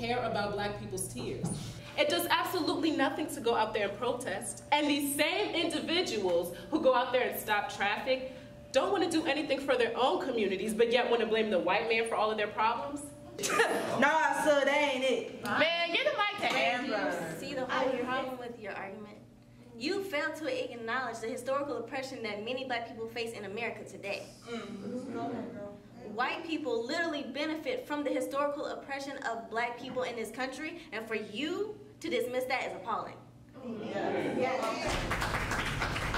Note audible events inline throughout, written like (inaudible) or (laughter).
care about black people's tears. It does absolutely nothing to go out there and protest. And these same individuals who go out there and stop traffic don't want to do anything for their own communities, but yet want to blame the white man for all of their problems. (laughs) nah, so that ain't it. Man, get the mic to Amber. See the whole problem with your argument? You fail to acknowledge the historical oppression that many black people face in America today. Mm. White people literally benefit from the historical oppression of black people in this country, and for you to dismiss that is appalling.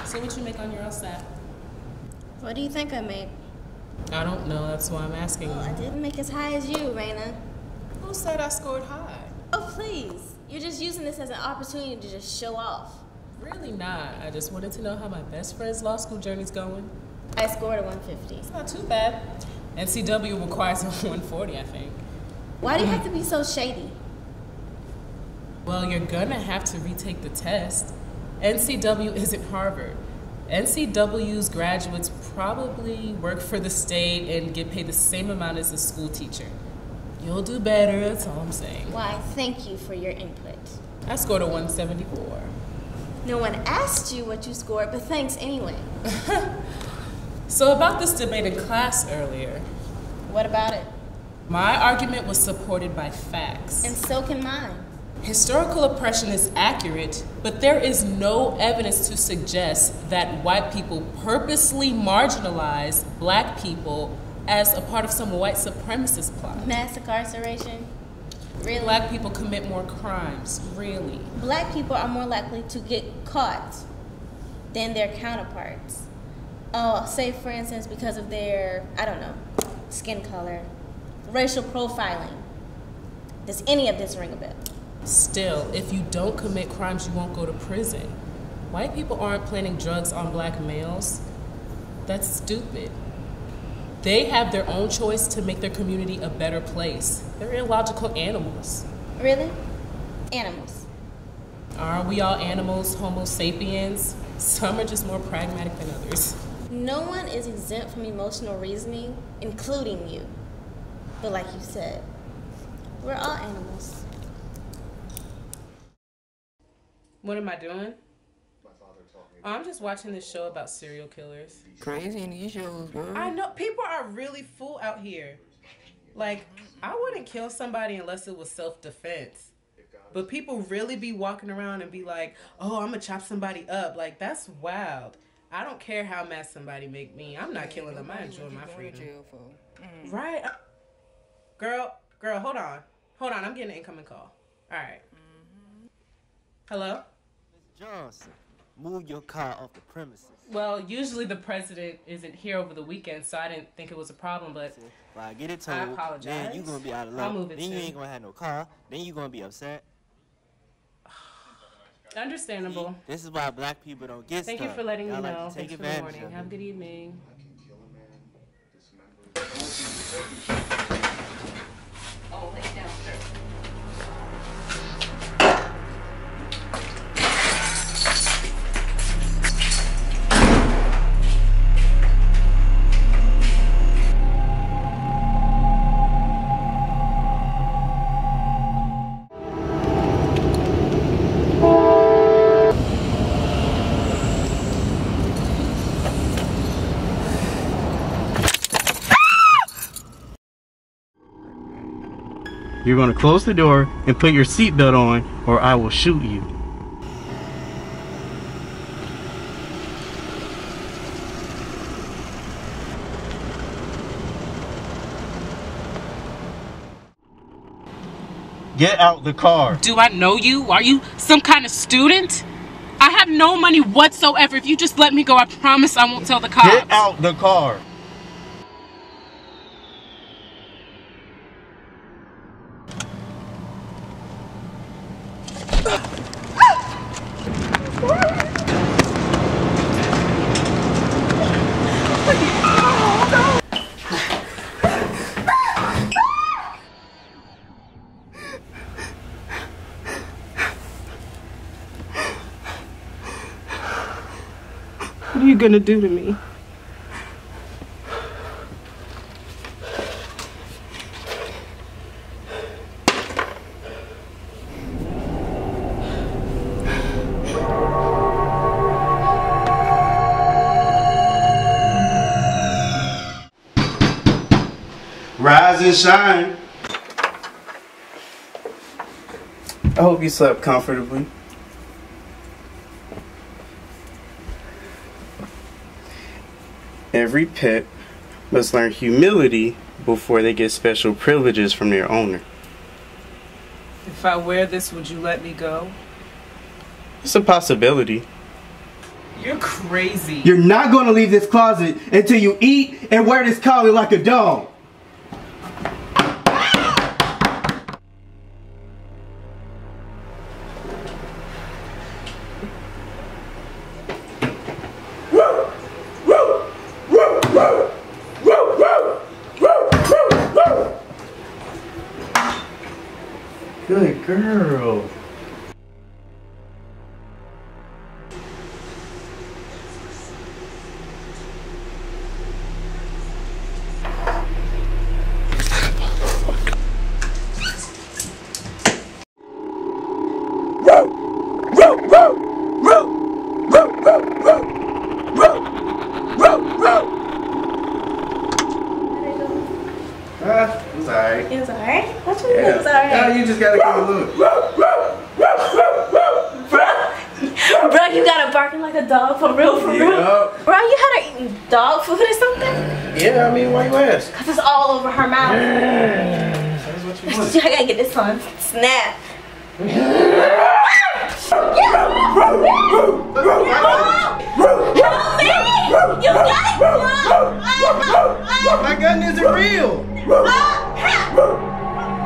So what you make on your LSAT? What do you think I made? I don't know, that's why I'm asking Well, I didn't make as high as you, Raina. Who said I scored high? Oh, please. You're just using this as an opportunity to just show off. Really not. I just wanted to know how my best friend's law school journey's going. I scored a 150. It's not too bad. NCW requires (laughs) a 140, I think. Why do you have to be so shady? Well, you're gonna have to retake the test. NCW isn't Harvard. NCW's graduates probably work for the state and get paid the same amount as a school teacher. You'll do better, that's all I'm saying. Why, thank you for your input. I scored a 174. No one asked you what you scored, but thanks anyway. (laughs) So, about this debate in class earlier, What about it? my argument was supported by facts. And so can mine. Historical oppression is accurate, but there is no evidence to suggest that white people purposely marginalize black people as a part of some white supremacist plot. Mass incarceration? Really? Black people commit more crimes, really. Black people are more likely to get caught than their counterparts. Oh, say for instance, because of their, I don't know, skin color, racial profiling. Does any of this ring a bell? Still, if you don't commit crimes, you won't go to prison. White people aren't planting drugs on black males. That's stupid. They have their own choice to make their community a better place. They're illogical animals. Really? Animals. Aren't we all animals, Homo sapiens? Some are just more pragmatic than others. No one is exempt from emotional reasoning, including you. But like you said, we're all animals. What am I doing? Oh, I'm just watching this show about serial killers. Crazy in these shows, bro. I know people are really full out here. Like, I wouldn't kill somebody unless it was self defense. But people really be walking around and be like, oh, I'm gonna chop somebody up. Like, that's wild. I don't care how mad somebody make me. I'm not killing them. I enjoy my freedom. Right? Uh, girl, girl, hold on. Hold on. I'm getting an incoming call. All right. Hello? Johnson, move your car off the premises. Well, usually the president isn't here over the weekend, so I didn't think it was a problem, but Well, I get it I told. apologize. Then you gonna be out of luck. I'll luck. move it Then you ain't gonna have no car. Then you gonna be upset. Understandable. This is why black people don't get Thank stuff. you for letting Y'all me like know. to take Thanks for the advantage warning. Have a good evening. You're going to close the door and put your seatbelt on, or I will shoot you. Get out the car. Do I know you? Are you some kind of student? I have no money whatsoever. If you just let me go, I promise I won't tell the cops. Get out the car. going to do to me. Rise and shine. I hope you slept comfortably. Every pet must learn humility before they get special privileges from their owner. If I wear this, would you let me go? It's a possibility. You're crazy. You're not going to leave this closet until you eat and wear this collar like a dog. Good girl. Yeah. alright? Yeah, you just gotta give it a look. Bro, you got her barking like a dog for real, for real. Bro, you had her eating dog food or something? Yeah, I mean, why you ask? Cause it's all over her mouth. That's what you want. I gotta get this on snap. You got My gun isn't real.